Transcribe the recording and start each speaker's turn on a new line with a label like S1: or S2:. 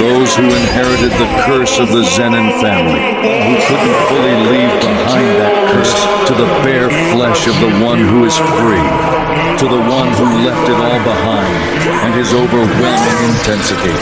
S1: Those who inherited the curse of the Zenin family, who couldn't fully leave behind that curse to the bare flesh of the one who is free, to the one who left it all behind and his overwhelming intensity.